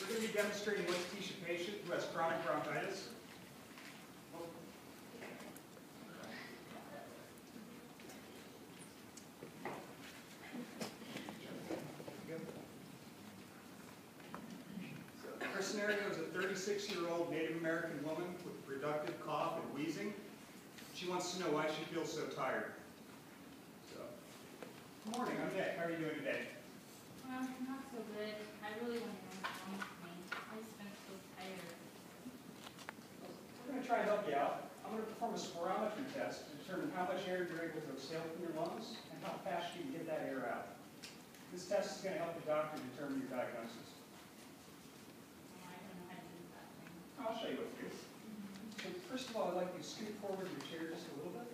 We're going to be demonstrating what's teach a patient who has chronic bronchitis. So, Her scenario is a 36-year-old Native American woman with productive cough and wheezing. She wants to know why she feels so tired. So, good morning, I'm Nick. How are you doing today? Well, not so good. I really want to We're going to try to help you out. I'm going to perform a spirometry test to determine how much air you're able to exhale from your lungs and how fast you can get that air out. This test is going to help the doctor determine your diagnosis. I'll show you what to do. So first of all, I'd like you to scoot forward in your chair just a little bit.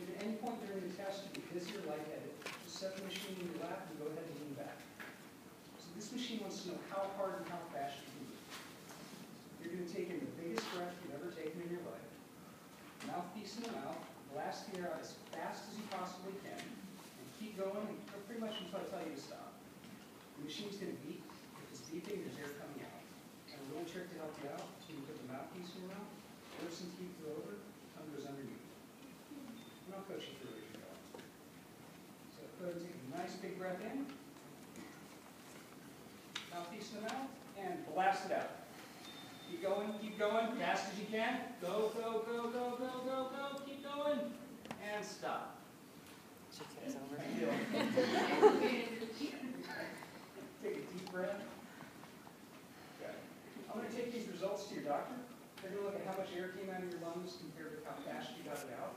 If at any point during the test you get dizzy or lightheaded, just set the machine in your lap and go ahead and lean back. This machine wants to know how hard and how fast you can move. You're going to take in the biggest breath you've ever taken in your life. Mouthpiece in the mouth, blast the air out as fast as you possibly can, and keep going pretty much until I tell you to stop. The machine's going to beep. If it's beeping, there's air coming out. And a little trick to help you out, so you put the mouthpiece in your mouth, some teeth go over, tongue goes underneath. And I'll coach you through it as you go. So go ahead and take a nice big breath in. Mouthpiece in the mouth, and blast it out. Keep going, keep going, fast as you can. Go, go, go, go, go, go, go, keep going, and stop. You. Take a deep breath. Okay. I'm going to take these results to your doctor. They're going to look at how much air came out of your lungs compared to how fast you got it out.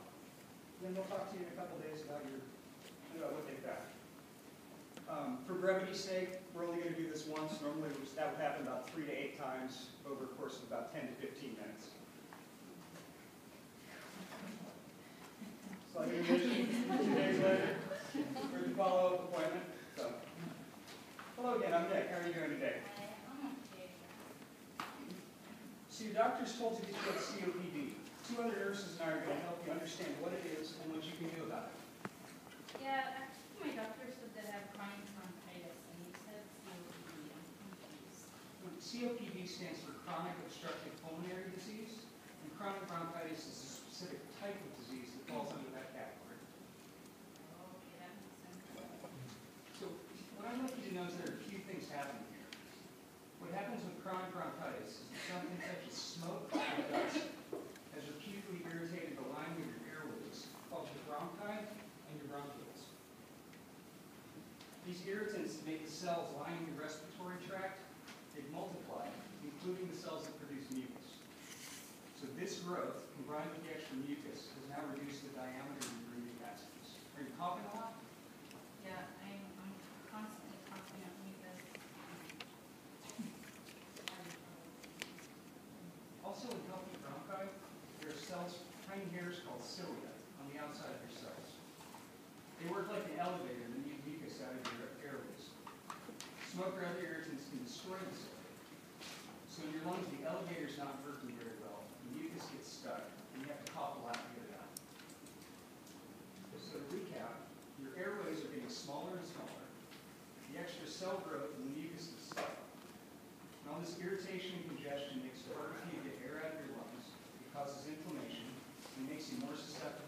Then they'll talk to you in a couple days about your about what they found. Um, for brevity's sake, we're only going to do this once. Normally, that would happen about three to eight times over a course of about 10 to 15 minutes. So I can envision two days later for the follow-up appointment. So, hello again. I'm Nick. How are you doing today? I, I'm okay. So your doctor's told you that you have COPD. Two other nurses and I are going to help you understand what it is and what you can do about it. Yeah, actually, my doctor said that I have chronic bronchitis, and he said COPD. I'm confused. COPD stands for chronic obstructive pulmonary disease, and chronic bronchitis is a specific type of disease that falls under that category. So what I'd like you to know is there are a few things happening here. What happens with chronic bronchitis is that something such as smoke dust has repeatedly irritated the lining of your airways, called your bronchi and your bronchioles. These irritants make the cells lining your respiratory tract, they multiply, including the cells that produce mucus. So this growth, combined with the extra mucus, has now reduced the diameter of your breathing passages. Are you coughing a lot? Yeah, I'm, I'm constantly coughing up mucus. Also in healthy bronchi, there are cells, tiny hairs called cilia on the outside of your cells. They work like an elevator that move mucus out of your airways. Smoke or other irritants can destroy the cilia. So in your lungs, the elevator's not working very well. The mucus gets stuck, and you have to cough a lot to get it out. So to recap, your airways are getting smaller and smaller. The extra cell growth and the mucus is stuck. This irritation and congestion makes it harder for you to get air out of your lungs. It causes inflammation and makes you more susceptible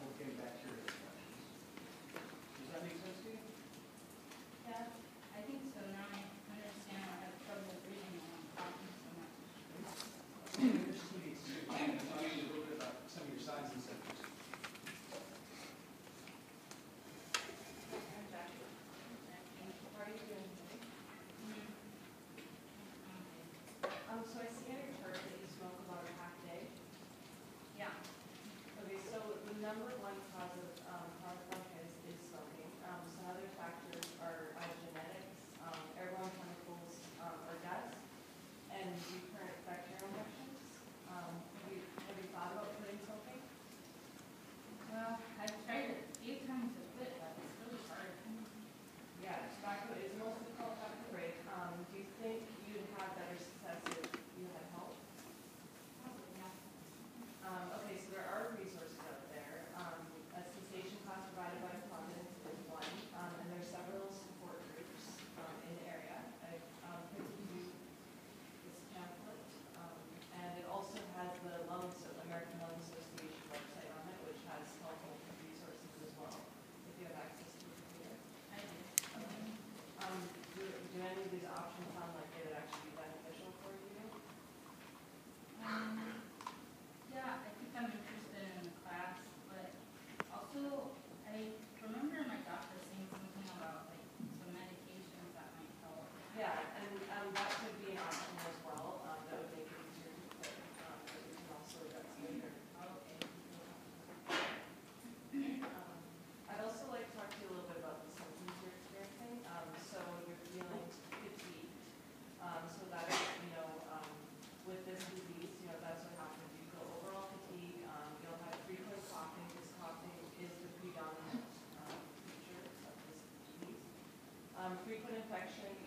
frequent infection,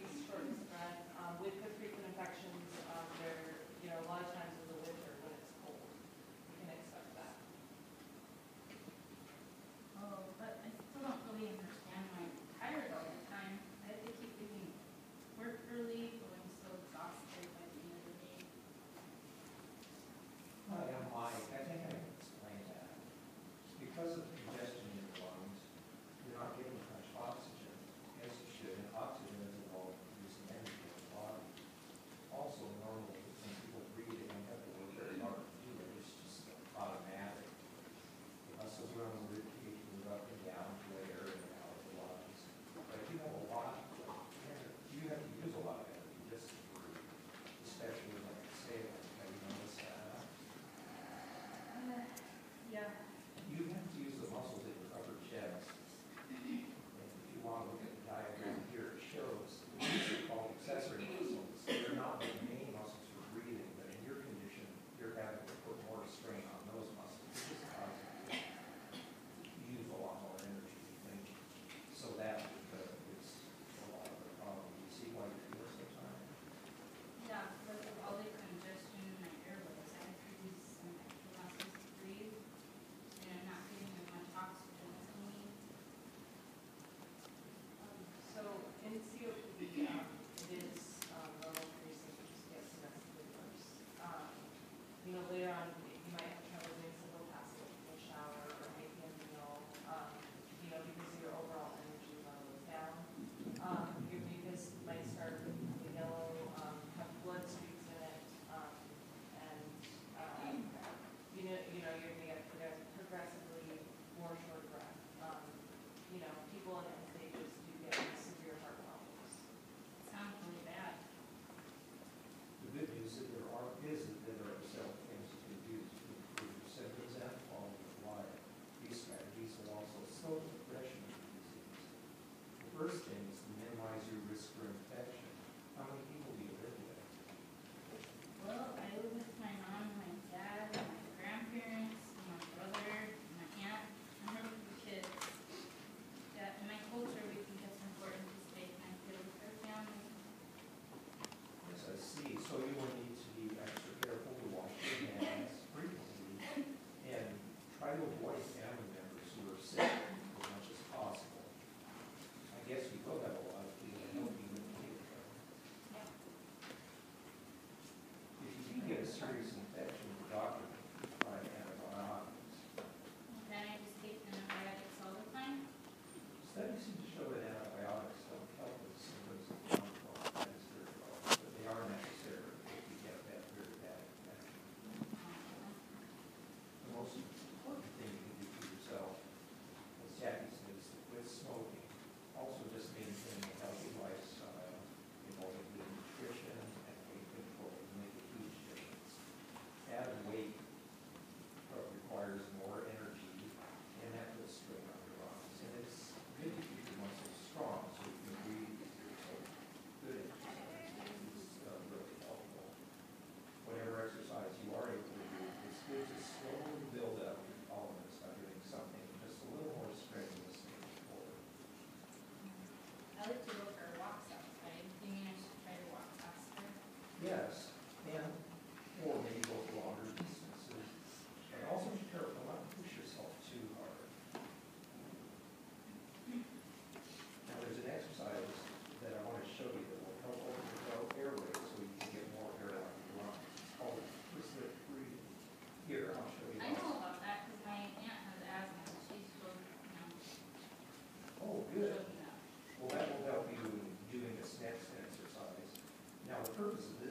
first.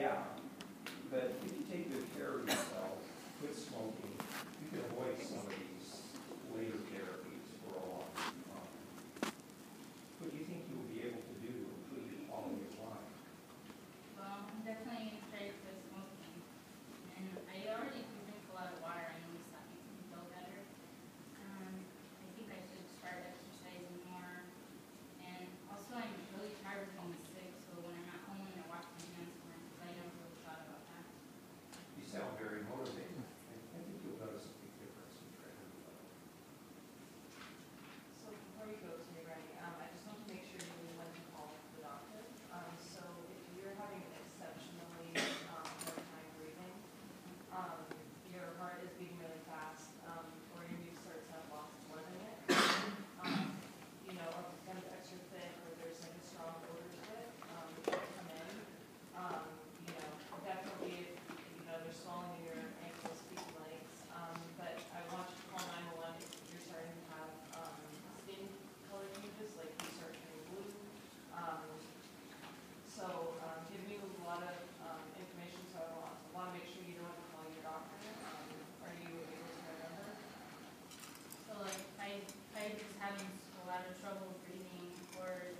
Yeah, but if you take good care of yourself, quit smoking, you can avoid some of these later therapies for a long time. What do you think you'll be able to do to improve your quality of life? Well, I'm definitely gonna try to quit smoking. And I already do drink a lot of water, I noticed that makes me feel better. Um, I think I should start exercising more. And also, I'm really tired of being sick, so when I'm at home, I wash my hands more, because I never really thought about that. You sound very motivated. I I think you'll notice a big difference in your energy level. So before you go to me, Randy, um, I just want to make sure you knew when to call the doctor. Um, so if you're having an exceptionally, um, hard time breathing, um, your heart is beating really fast, um, or your new starts have lost blood in it, um, you know, or it's kind of extra thick, or there's like a strong odor to it, um, that come in, um, you know, definitely, you know, there's swelling in your ankles, feet, and legs, um, but I want you to call nine-one-one if you're starting to have, um, skin color changes, like you start turning blue. Um, so, um, giving you a lot of, um, information, so I want, want to make sure you know what to call your doctor. Um, are you able to remember? So like, I, I was having trouble breathing, or